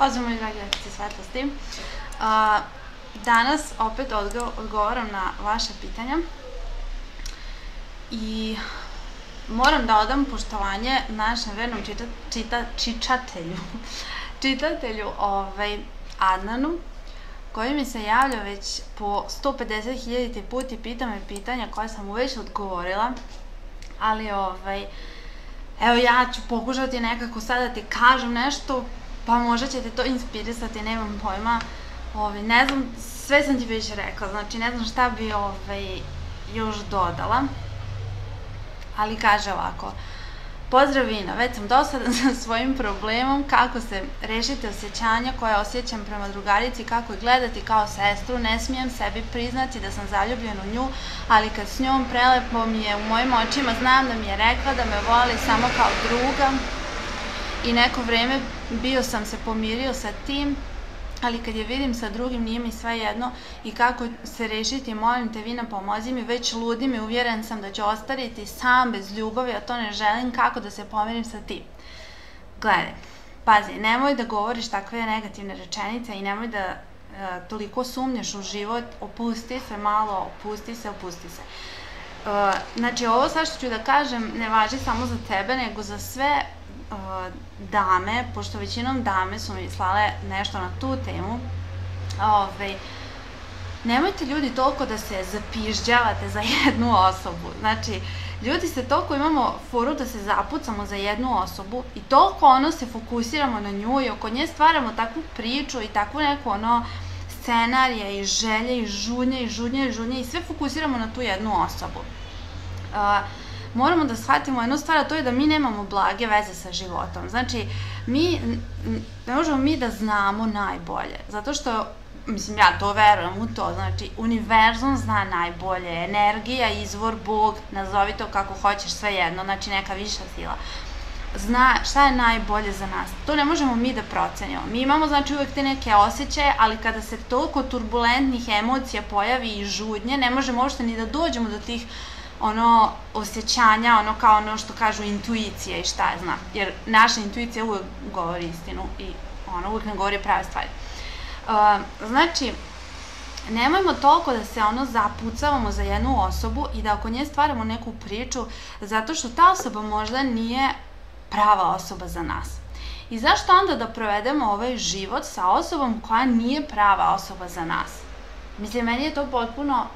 Pozdrav moji dragi letice svetlosti. Danas opet odgo odgovaram na vaše pitanja i moram da odam poštovanje našem vernom čita, čitatelju ovaj, Adnanu, koji mi se javlja već po 150.000 put i pita me pitanja koje sam mu već odgovorila, ali ovaj, evo ja ću pokušati nekako sada da ti kažem nešto pa možda će te to inspirisati, nemam pojma. Ovaj, ne znam, sve sam ti već rekla, znači ne znam šta bi ovaj, još dodala. Ali kaže ovako, Pozdrav Vina, već sam dosadan sa svojim problemom, kako se rešiti osjećanja koje osjećam prema drugarici, kako je gledati kao sestru, ne smijem sebi priznati da sam zaljubljen u nju, ali kad s njom prelepo mi je u mojim očima, znam da mi je rekla da me voli samo kao druga, i neko vreme bio sam se pomirio sa tim, ali kad je vidim sa drugim nije mi sve jedno i kako se rešiti, molim te Vina pomozi mi, već ludim i uvjeren sam da ću ostariti sam bez ljubavi, a to ne želim, kako da se pomirim sa tim. Gledaj, pazi, nemoj da govoriš takve negativne rečenice i nemoj da e, toliko sumnjaš u život, opusti se malo, opusti se, opusti se. Uh, znači, ovo sad što ću da kažem ne važi samo za tebe, nego za sve dame, pošto većinom dame su mi slale nešto na tu temu, ove, nemojte ljudi toliko da se zapižđavate za jednu osobu. Znači, ljudi se toliko imamo foru da se zapucamo za jednu osobu i toliko ono se fokusiramo na nju i oko nje stvaramo takvu priču i takvu neku ono scenarije i želje i žunje i žunje i žunje i sve fokusiramo na tu jednu osobu. Uh, moramo da shvatimo jednu stvar, a to je da mi nemamo blage veze sa životom. Znači, mi, ne možemo mi da znamo najbolje, zato što mislim, ja to verujem u to, znači, univerzum zna najbolje, energija, izvor, Bog, nazovi to kako hoćeš, sve jedno, znači neka viša sila zna šta je najbolje za nas. To ne možemo mi da procenimo. Mi imamo znači uvek te neke osjećaje, ali kada se toliko turbulentnih emocija pojavi i žudnje, ne možemo uopšte ni da dođemo do tih ono osjećanja, ono kao ono što kažu intuicija i šta je znam. Jer naša intuicija uvek govori istinu i ono uvek ne govori prave stvari. Uh, znači, nemojmo toliko da se ono zapucavamo za jednu osobu i da oko nje stvaramo neku priču, zato što ta osoba možda nije prava osoba za nas. I zašto onda da provedemo ovaj život sa osobom koja nije prava osoba za nas? Mislim, meni je to potpuno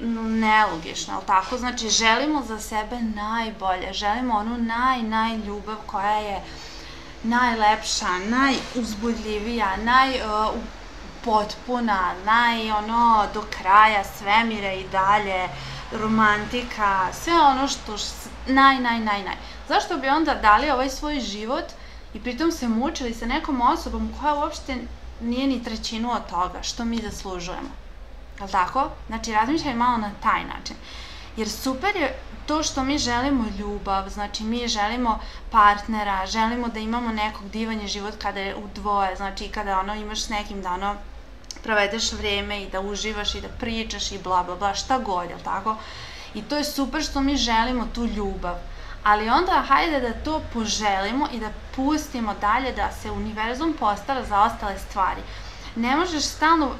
nelogično, ali tako? Znači, želimo za sebe najbolje, želimo onu naj, naj ljubav koja je najlepša, najuzbudljivija, naj uh, potpuna, naj ono do kraja svemira i dalje, romantika, sve ono što naj, naj, naj, naj. Zašto bi onda dali ovaj svoj život i pritom se mučili sa nekom osobom koja uopšte nije ni trećinu od toga što mi zaslužujemo? Jel tako? Znači, razmišljaj malo na taj način. Jer super je to što mi želimo ljubav, znači mi želimo partnera, želimo da imamo nekog divanje život kada je u dvoje, znači kada ono imaš s nekim da ono provedeš vreme i da uživaš i da pričaš i bla bla bla, šta god, jel tako? I to je super što mi želimo tu ljubav. Ali onda hajde da to poželimo i da pustimo dalje da se univerzum postara za ostale stvari. Ne možeš stalno, uh,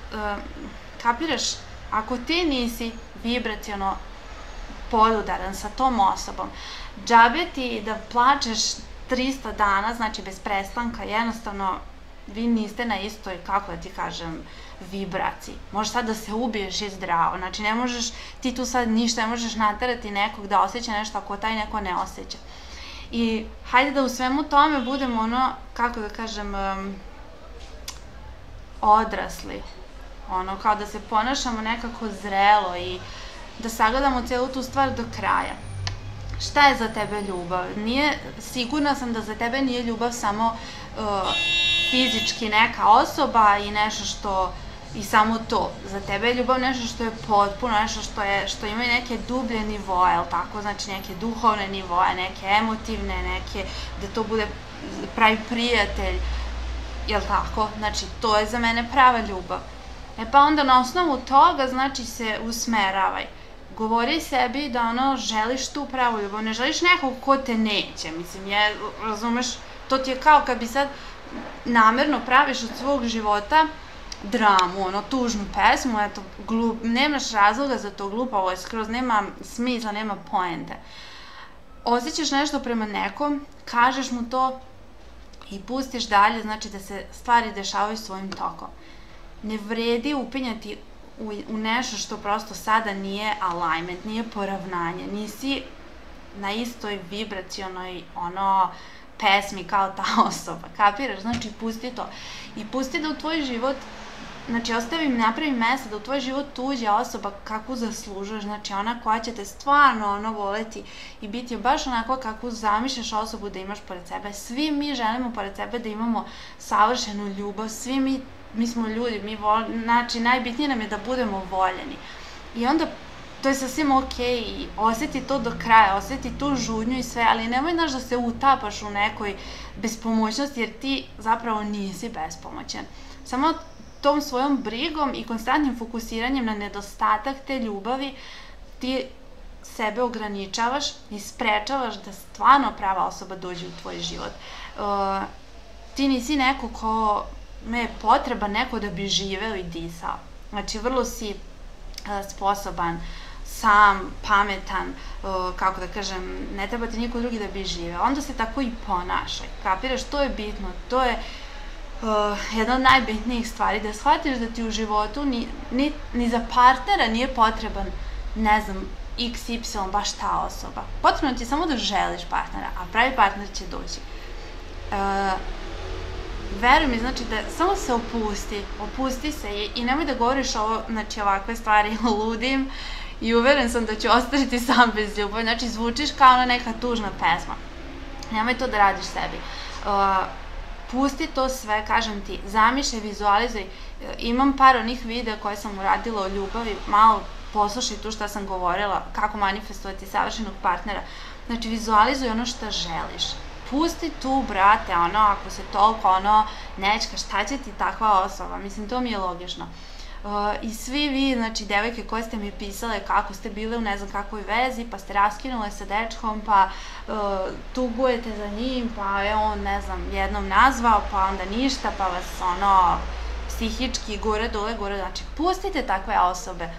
kapiraš, ako ti nisi vibraciono podudaran sa tom osobom, džabe ti da plačeš 300 dana, znači bez prestanka, jednostavno vi niste na istoj, kako da ti kažem, vibraciji. Možeš sad da se ubiješ i zdravo, znači ne možeš, ti tu sad ništa, ne možeš naterati nekog da osjeća nešto ako taj neko ne osjeća. I hajde da u svemu tome budemo ono, kako da kažem, um, odrasli, ono, kao da se ponašamo nekako zrelo i da sagledamo celu tu stvar do kraja. Šta je za tebe ljubav? Nije, sigurna sam da za tebe nije ljubav samo uh, fizički neka osoba i nešto što i samo to. Za tebe je ljubav nešto što je potpuno, nešto što, je, što ima neke dublje nivoje, jel tako? Znači neke duhovne nivoje, neke emotivne, neke, da to bude pravi prijatelj, jel tako? Znači, to je za mene prava ljubav. E pa onda na osnovu toga, znači, se usmeravaj. Govori sebi da ono, želiš tu pravu ljubav, ne želiš nekog ko te neće, mislim, je, razumeš, To ti je kao kad bi sad namerno praviš od svog života dramu, ono, tužnu pesmu, eto, glup, nemaš razloga za to, glupavo je skroz, nema smisla, nema poente. Osjećaš nešto prema nekom, kažeš mu to i pustiš dalje, znači da se stvari dešavaju svojim tokom. Ne vredi upinjati u, u nešto što prosto sada nije alignment, nije poravnanje, nisi na istoj vibracionoj ono pesmi kao ta osoba, kapiraš? Znači pusti to i pusti da u tvoj život znači ostavim, napravim mesta da u tvoj život tuđa osoba kako zaslužuješ, znači ona koja će te stvarno ono voleti i biti baš onako kako zamišljaš osobu da imaš pored sebe. Svi mi želimo pored sebe da imamo savršenu ljubav, svi mi, mi smo ljudi, mi vol, znači najbitnije nam je da budemo voljeni. I onda to je sasvim ok i oseti to do kraja, oseti tu žudnju i sve, ali nemoj znaš da se utapaš u nekoj bespomoćnosti jer ti zapravo nisi bespomoćan. Samo tom svojom brigom i konstantnim fokusiranjem na nedostatak te ljubavi ti sebe ograničavaš i sprečavaš da stvarno prava osoba dođe u tvoj život. Uh, ti nisi neko ko me je potreba neko da bi živeo i disao. Znači, vrlo si uh, sposoban, sam, pametan, uh, kako da kažem, ne treba ti niko drugi da bi živeo. Onda se tako i ponašaj. Kapiraš, to je bitno, to je uh, jedna od najbitnijih stvari, da shvatiš da ti u životu ni, ni, ni za partnera nije potreban, ne znam, x, y, baš ta osoba. Potrebno ti je samo da želiš partnera, a pravi partner će doći. Uh, veruj mi, znači da samo se opusti, opusti se i, i nemoj da govoriš ovo, znači ovakve stvari ludim i uveren sam da ću ostati sam bez ljubavi, znači zvučiš kao ona neka tužna pesma. Nemoj to da radiš sebi. Uh, pusti to sve, kažem ti, zamišljaj, vizualizuj. E, imam par onih videa koje sam uradila o ljubavi, malo poslušaj tu šta sam govorila, kako manifestovati savršenog partnera. Znači, vizualizuj ono što želiš. Pusti tu, brate, ono, ako se toliko, ono, nečka, šta će ti takva osoba? Mislim, to mi je logično. Uh, I svi vi, znači, devojke koje ste mi pisale kako ste bile u ne znam kakvoj vezi, pa ste raskinule sa dečkom, pa uh, tugujete za njim, pa je on, ne znam, jednom nazvao, pa onda ništa, pa vas, ono, psihički gore, dole, gore, znači, pustite takve osobe.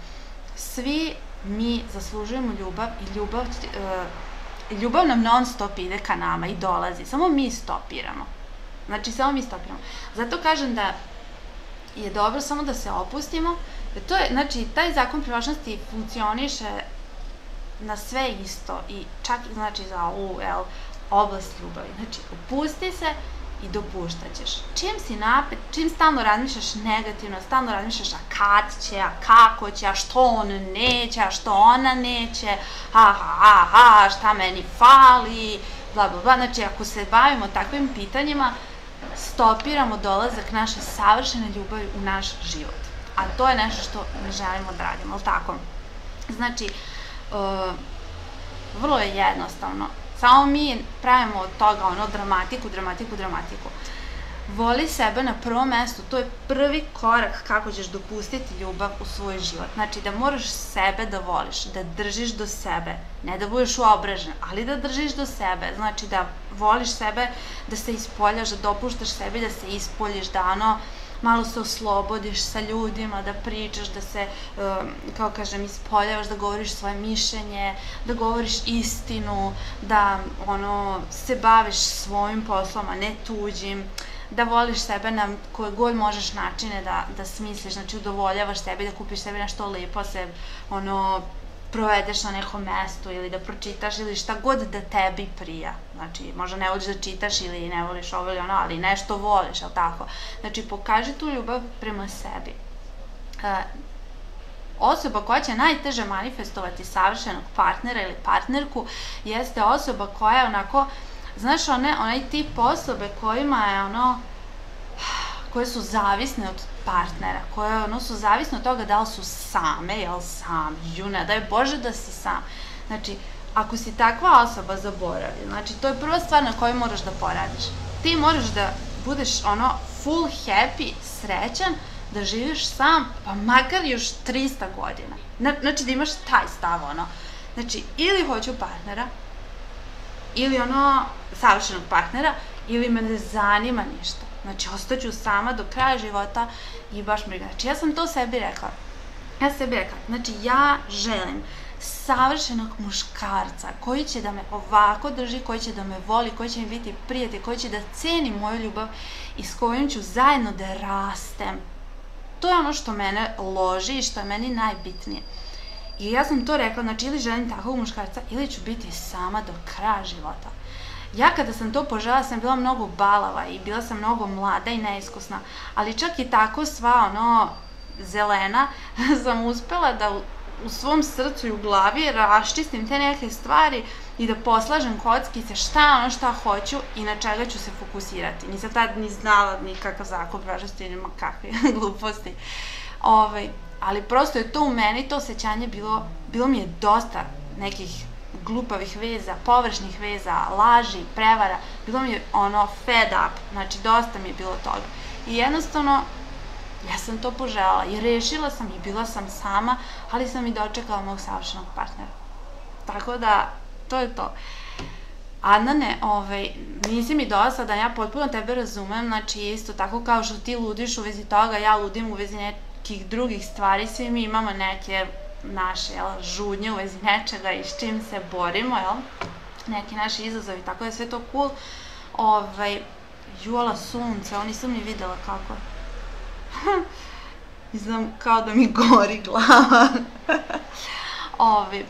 Svi mi zaslužujemo ljubav i ljubav, uh, ljubav nam non stop ide ka nama i dolazi, samo mi stopiramo. Znači, samo mi stopiramo. Zato kažem da je dobro samo da se opustimo. To je, znači, taj zakon privačnosti funkcioniše na sve isto i čak znači za ovu jel, oblast ljubavi. Znači, opusti se i dopuštat ćeš. Čim si napet, čim stalno razmišljaš negativno, stalno razmišljaš a kad će, a kako će, a što on neće, a što ona neće, ha ha ha, šta meni fali, bla bla bla. Znači, ako se bavimo takvim pitanjima, stopiramo dolazak naše savršene ljubavi u naš život. A to je nešto što ne želimo da radimo, ali tako? Znači, uh, vrlo je jednostavno. Samo mi pravimo od toga ono dramatiku, dramatiku, dramatiku. Voli sebe na prvom mestu, to je prvi korak kako ćeš dopustiti ljubav u svoj život. Znači da moraš sebe da voliš, da držiš do sebe, ne da budeš uobražen, ali da držiš do sebe. Znači da voliš sebe, da se ispoljaš, da dopuštaš sebi da se ispoljiš, da ono, malo se oslobodiš sa ljudima, da pričaš, da se, um, kao kažem, ispoljavaš, da govoriš svoje mišljenje, da govoriš istinu, da ono, se baviš svojim poslom, a ne tuđim da voliš sebe na koje god možeš načine da, da smisliš, znači udovoljavaš sebi, da kupiš sebi nešto lepo, se ono, provedeš na nekom mestu ili da pročitaš ili šta god da tebi prija. Znači, možda ne voliš da čitaš ili ne voliš ovo ili ono, ali nešto voliš, ali tako? Znači, pokaži tu ljubav prema sebi. E, osoba koja će najteže manifestovati savršenog partnera ili partnerku jeste osoba koja je onako Znaš, one, onaj tip osobe kojima je ono, koje su zavisne od partnera, koje ono su zavisne od toga da li su same, jel sam, ju ne daj Bože da si sam. Znači, ako si takva osoba zaboravi, znači to je prva stvar na kojoj moraš da poradiš. Ti moraš da budeš ono full happy, srećan, da živiš sam, pa makar još 300 godina. Znači da imaš taj stav, ono. Znači, ili hoću partnera, ili ono savršenog partnera, ili me ne zanima ništa. Znači, ostaću sama do kraja života i baš mi Znači, ja sam to sebi rekla. Ja sebi rekla, znači, ja želim savršenog muškarca koji će da me ovako drži, koji će da me voli, koji će mi biti prijatelj, koji će da ceni moju ljubav i s kojim ću zajedno da rastem. To je ono što mene loži i što je meni najbitnije. I ja sam to rekla, znači ili želim takvog muškarca ili ću biti sama do kraja života. Ja kada sam to požela sam bila mnogo balava i bila sam mnogo mlada i neiskusna, ali čak i tako sva ono zelena sam uspela da u svom srcu i u glavi raščistim te neke stvari i da poslažem kockice šta ono šta hoću i na čega ću se fokusirati. Nisam tad ni znala ni kakav zakon vražasti ili kakve gluposti. Ovaj, ali prosto je to u meni, to osjećanje bilo, bilo mi je dosta nekih glupavih veza, površnih veza, laži, prevara, bilo mi je ono fed up, znači dosta mi je bilo toga. I jednostavno, ja sam to požela i rešila sam i bila sam sama, ali sam i dočekala mog savršenog partnera. Tako da, to je to. Adnane, ovaj, nisi mi da ja potpuno tebe razumem, znači isto tako kao što ti ludiš u vezi toga, ja ludim u vezi nekih drugih stvari, svi mi imamo neke naše jel, žudnje u vezi nečega i s čim se borimo, jel? neki naši izazovi, tako da je sve to cool. Ovaj, juala sunce, ovo nisam ni videla kako. Znam kao da mi gori glava. Ovi,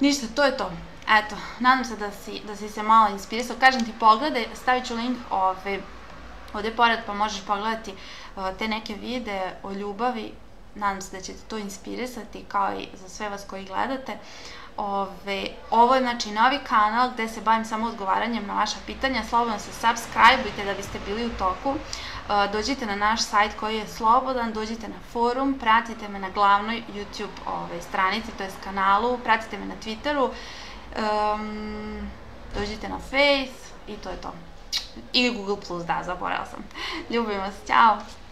ništa, to je to. Eto, nadam se da si, da si se malo inspirisao. Kažem ti, pogledaj, stavit ću link ove, ovde pored pa možeš pogledati uh, te neke videe o ljubavi nadam se da će te to inspirisati kao i za sve vas koji gledate. Ove, ovo je znači novi kanal gde se bavim samo odgovaranjem na vaša pitanja. Slobodno se subscribe-ujte da biste bili u toku. E, dođite na naš sajt koji je slobodan, dođite na forum, pratite me na glavnoj YouTube ove, stranici, to je kanalu, pratite me na Twitteru, um, dođite na Face i to je to. I Google+, da, zaboravila sam. Ljubim vas, ćao!